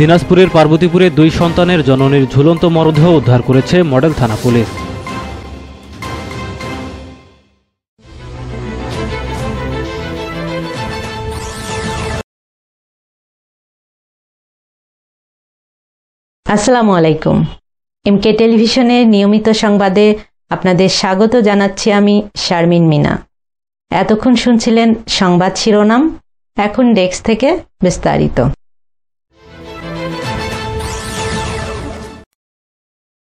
দিনাজপুরের পার্বতীপুরে দুই সন্তানের জননীর ঝুলন্ত মরদেহ উদ্ধার করেছে মডেল থানা পুলিশ। আসসালামু আলাইকুম। এমকে টেলিভিশনের নিয়মিত সংবাদে আপনাদের স্বাগত জানাচ্ছি আমি শারমিন মিনা। এতক্ষণ শুনছিলেন সংবাদ শিরোনাম, এখন ডেস্ক থেকে বিস্তারিত।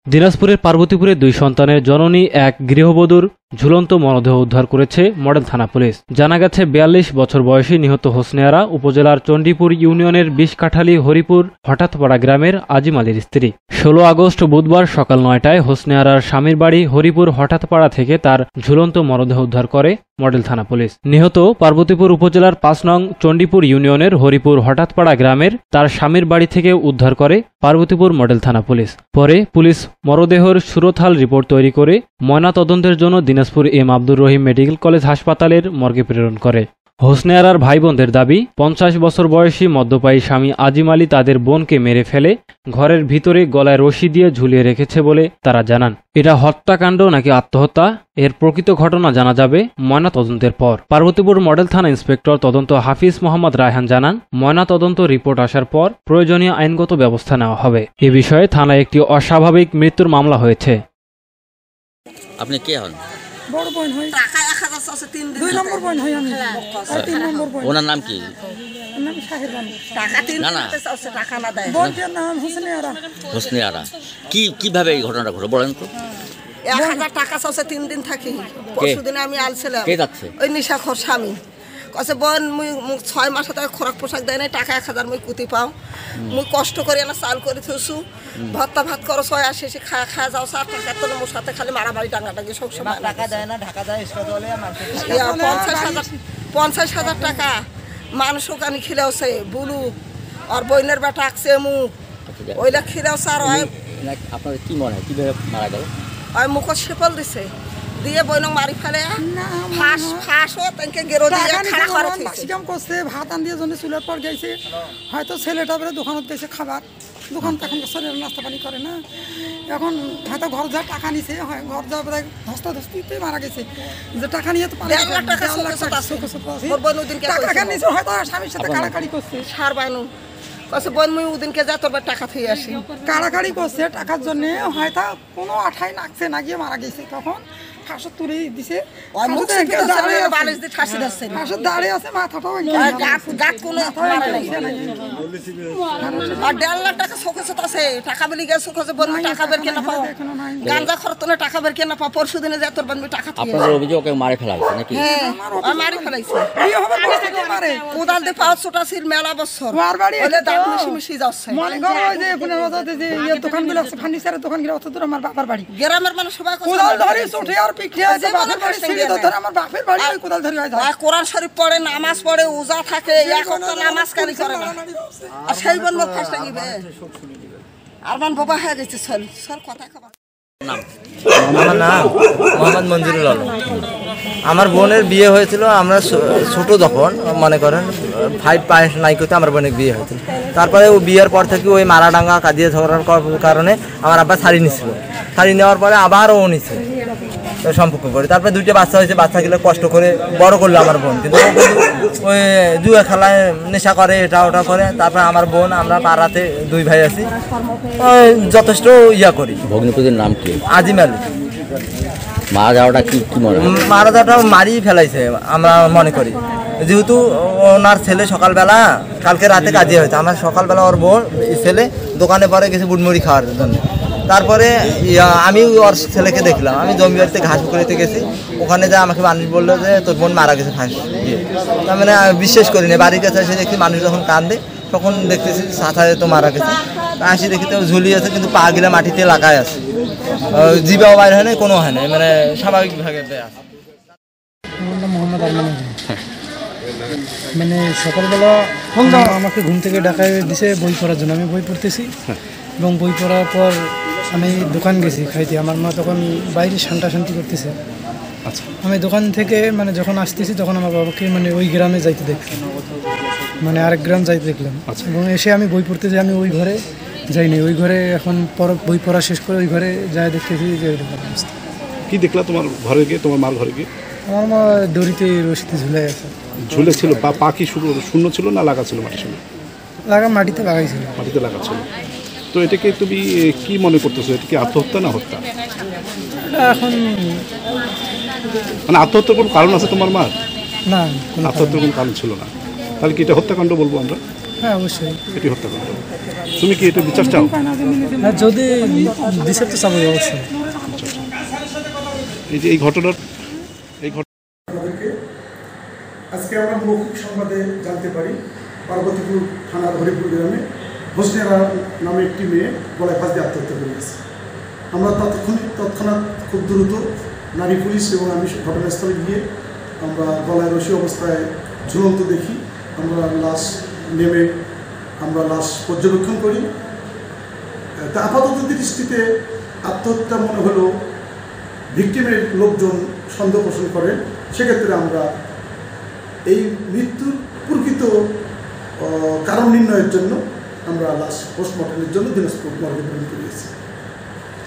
দিনাজপুরের পার্বতীপুরে দুই সন্তানের জননী এক গৃহবধূর ঝুলন্ত মরদেহ উদ্ধার করেছে মডেল থানা পুলিশ। জানা গেছে, বিয়াল্লিশ বছর বয়সী নিহত হোসনেয়ারা উপজেলার চণ্ডীপুর ইউনিয়নের বিশকাঠালী হরিপুর হঠাৎপাড়া গ্রামের আজিম আলীর স্ত্রী। ষোলো আগস্ট বুধবার সকাল নয়টায় হোসনেয়ারার স্বামীর বাড়ি হরিপুর হঠাৎপাড়া থেকে তার ঝুলন্ত মরদেহ উদ্ধার করে মডেল থানা পুলিশ। নিহত পার্বতীপুর উপজেলার পাঁচ নং চণ্ডীপুর ইউনিয়নের হরিপুর হঠাৎপাড়া গ্রামের তার স্বামীর বাড়ি থেকে উদ্ধার করে পার্বতীপুর মডেল থানা পুলিশ। পরে পুলিশ মরদেহর সুরথাল রিপোর্ট তৈরি করে ময়না তদন্তের জন্য Dinajpur M Abdur Rahim medical college হাসপাতালের মর্গে প্রেরণ করে। হোসনেয়ারার ভাই বোনদের দাবি পঞ্চাশ বছর বয়সী মদ্যপায়ী স্বামী আজিম আলী তাদের বোনকে মেরে ফেলে ঘরের ভিতরে গলায় রশি দিয়ে ঝুলিয়ে রেখেছে বলে তারা জানান। এটা হত্যাকাণ্ড নাকি আত্মহত্যা? এর প্রকৃত ঘটনা জানা যাবে ময়না তদন্তের পর। পার্বতীপুর মডেল থানা ইন্সপেক্টর তদন্ত হাফিজ মোহাম্মদ রায়হান জানান ময়না তদন্ত রিপোর্ট আসার পর প্রয়োজনীয় আইনগত ব্যবস্থা নেওয়া হবে। এ বিষয়ে থানায় একটি অস্বাভাবিক মৃত্যুর মামলা হয়েছে। আপনি কে হন? বড় বোন হই দুই নম্বর বোন হই আমি। আর তিন নম্বর বোন। ওনার নাম কি? ওর নাম শাহের রানী। না না। বোনটির নাম হোসনে আরা। হোসনে আরা। কি কীভাবে এই ঘটনাটা ঘটে বলেন তো? এক হাজার টাকা চাচ্ছে তিন দিন থাকি। পরশু দিনে আমি আলছিলাম। কে যাচ্ছে? ওই নিশাখর স্বামী। কছে বোন মুই মুই ছয় মাসে তাকে খোরাক পোশাক দেয় নাই টাকা এক হাজার মুই কুতি পাও। মুই কষ্ট করে এনে চাল করে থুসু ভত্তা ভাত করো ছয় আসে এসে খায়া খায়া যাও চার টাকা তো মোর সাথে খালি মারামারি ডাঙ্গি সব সময় টাকা দেয় না ঢাকা দেয় পঞ্চাশ হাজার পঞ্চাশ হাজার টাকা। মানুষ ওখানে খিলেওছে বুলু আর বইনের বেটা আঁকছে মুখ ওইলা খিলেওছে আর হয়। আপনার কি মনে হয় কীভাবে মারা গেল? ওই মুখত সেপল দিছে। দিয়ে বইনক মারি ফেলে। ফাঁস ফাঁসও তাকে গেরো দিয়ে খাড়া করে করছে ভাত আন দিয়ে জন্য চুলের পর গেছে। হয়তো ছেলেটা বেড়ে দোকানত গেছে খাবার। দোকান তখন ছেলের নাস্তা পানি করে না। এখন হয়তো ঘর যা টাকা নিছে হয় ঘর যা বোধহয় ধস্তা ধস্তিতে মারা গেছে। যে টাকা নিয়ে তো টাকা বোন। নিছে হয়তো স্বামীর সাথে কাড়াকাড়ি করছে। সার বাইনু কছে বোন মুই ওদিনকে যা তোর টাকা থুই আসি। কাড়াকাড়ি করছে টাকার জন্য হয়তো কোনো আঠাই নাকছে না গিয়ে মারা গেছে। তখন ফাঁসত তুলে দিছে। ওই মুখ ফাঁসতে চেপে ধরছে, দাঁড়িয়ে আছে। বালিশ দিয়ে ঠাসি ধরছে ফাঁসত দাঁড়িয়ে আছে মাথাটাও আর গাত গাত কোনো মারা নাই আর দেড় লাখ টাকা শোকেছে আছে। টাকা বেলি গেছে শোকেছে বোন মুই টাকা বের কেনা পাও গাঞ্জা খরতনে টাকা বের কেনা পাও পরশু দিনে যা তোর বোন টাকা আপনাদের অভিযোগ মারে ফেলা হয়েছে নাকি? হ্যাঁ ফেলাইছে। কোদাল দিয়ে পাওয়া মেলা বছর। মিশি মিশি যাচ্ছে। ওই যে ইয়ে দোকানগুলো আছে ফার্নিচারের দোকানগুলো অত দূর আমার বাবার বাড়ি। গ্রামের মানুষ সবাই কোদাল আর আমার বাপের বাড়ি কোদাল ধরি কোরআন শরীফ পড়ে নামাজ পড়ে উজা থাকে এখন তো নামাজ কারি করে না। আর সেই বোন ফাঁসটা গিবে। আর বাবা হয়ে গেছে সর সর কথা খাবার আমার নাম মোহাম্মদ মঞ্জুরুল আলম। আমার বোনের বিয়ে হয়েছিল আমরা ছোট যখন মনে করেন ফাইভ পায়েস নাইকোতে আমার বোনের বিয়ে হয়েছিল। তারপরে ও বিয়ের পর থেকে ওই মারাডাঙ্গা কাঁদিয়ে ঝগড়ার কর- কারণে আমার আব্বা ছাড়ি নিছিল। ছাড়ি নেওয়ার পরে আবারও ও নিছে। সম্পর্ক করে। তারপরে দুইটা বাচ্চা হয়েছে বাচ্চাগুলো কষ্ট করে বড় করল আমার বোন। কিন্তু ওই জুয়া খেলায় নেশা করে এটা ওটা করে। তারপরে আমার বোন আমরা পাড়াতে দুই ভাই আছি। যথেষ্ট ইয়া করি। ভগ্নিপতির নাম কি? আজিম আলী। মারা যাওয়াটা কি কি মনে মারা যাওয়াটা মারি ফেলাইছে আমরা মনে করি। যেহেতু ওনার ছেলে সকালবেলা কালকে রাতে কাজে হয়েছে। আমার সকালবেলা ওর বোন ছেলে দোকানে পরে গেছে বুটমুড়ি খাওয়ার জন্য। তারপরে আমি ওর ছেলেকে দেখলাম। আমি জমি বাড়িতে ঘাস পুকুরিতে গেছি। ওখানে যা আমাকে মানুষ বলল যে, তোর বোন মারা গেছে ফাঁস দিয়ে। তার মানে বিশ্বাস করিনি। বাড়ির কাছে এসে দেখছি মানুষ যখন কান্দে তখন দেখতেছি সাথায় তো মারা গেছে। আসি দেখি তো ঝুলিয়ে আছে, কিন্তু পা গিলা মাটিতে লাগায় আছে। জিবাও বাইর হয় না কোনো হয় না মানে স্বাভাবিকভাবে। মানে সকালবেলা আমাকে ঘুম থেকে ডাকায় দিছে, বই পড়ার জন্য। আমি বই পড়তেছি। এবং বই পড়ার পর আমি দোকান গেছি খাইতে। আমার মা তখন বাইরে শান্তা শান্তি করতেছে। আচ্ছা। আমি দোকান থেকে মানে যখন আসতেছি তখন আমার বাবাকে মানে ওই গ্রামে যাইতে দেখলাম। মানে আরেক গ্রাম যাইতে দেখলাম। আচ্ছা। এবং এসে আমি বই পড়তে যাই আমি ওই ঘরে যাইনি ওই ঘরে এখন পর বই পড়া শেষ করে ওই ঘরে যাই দেখতেছি যে এরকম অবস্থা। কি দেখলা তোমার ঘরে গিয়ে তোমার মার ঘরে গিয়ে? আমার মা দড়িতে রশিতে ঝুলে আছে। ঝুলে ছিল বা পা কি শূন্য ছিল না লাগা ছিল মাটির সঙ্গে? লাগা মাটিতে লাগাইছিল মাটিতে লাগা ছিল। তো এটাকে তুমি কি মনে করতেছো? এটা কি আত্মহত্যা না হত্যা? এখন মানে আত্মহত্যার কোনো কারণ আছে তোমার মার? না আত্মহত্যার কোনো কারণ ছিল না। তাহলে কি এটা হত্যাকাণ্ড বলব আমরা? হ্যাঁ অবশ্যই। এটি হত্যাকাণ্ড। তুমি কি এটা বিচার চাও? হ্যাঁ যদি বিচার তো চাবো অবশ্যই। এই যে এই ঘটনার এই ঘটনা আজকে আমরা মৌখিক সংবাদে জানতে পারি পার্বতীপুর থানার হরিপুর গ্রামে হোসনেরা নামে একটি মেয়ে গলায় ফাঁস দিয়ে আত্মহত্যা করে গেছে। আমরা তৎক্ষণিক, তৎক্ষণাৎ খুব দ্রুত নারী পুলিশ এবং আমি ঘটনাস্থলে গিয়ে আমরা গলায় রশি অবস্থায় ঝুলন্ত দেখি। আমরা লাশ নেমে, আমরা লাশ পর্যবেক্ষণ করি। তা আপাতত দৃষ্টিতে আত্মহত্যা মনে হলো ভিকটিমের লোকজন সন্দেহ পোষণ করেন সেক্ষেত্রে আমরা এই মৃত্যুর প্রকৃত কারণ নির্ণয়ের জন্য আমরা লাশ পোস্টমর্টমের জন্য দিনাজপুর মর্গে করিয়েছি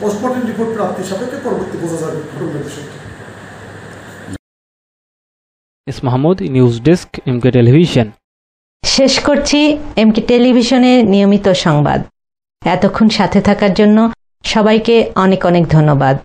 পোস্টমর্টম রিপোর্ট প্রাপ্তি সাপেক্ষে পরবর্তী বোঝা যাবে ঘটনার বিষয়টি। S Mahmud news desk MK television. শেষ করছি এমকে টেলিভিশনের নিয়মিত সংবাদ। এতক্ষণ সাথে থাকার জন্য সবাইকে অনেক অনেক ধন্যবাদ।